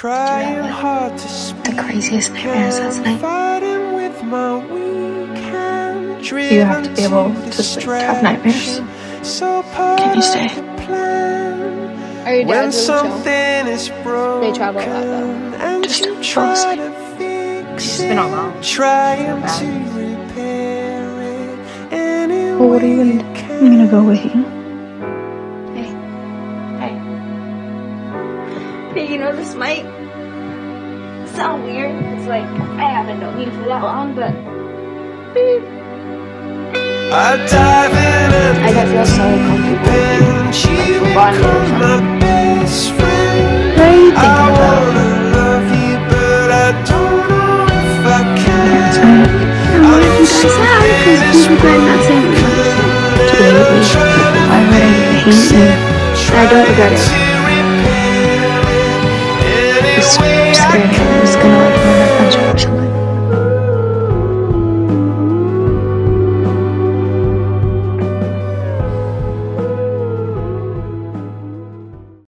Trying hard to The craziest nightmares last night. fighting with my weak hand. You have to be able to sleep, have nightmares. So Can you stay? Are your When dads really chill? something is broken They travel a lot, though. and Just you fall try asleep. to fix It's been it, alone. trying bad. to repair it any Well, what are you gonna do? I'm gonna go with you. You know, this might sound weird. It's like I haven't known you for that long, but I dive in and I got feel so comfortable. and she we're bonding or become my best friend. What are you I about? wanna love you, but I don't know if I can. What if you guys have? Because we regret not saying we love you. Absolutely. Why would I hate you? I don't regret it.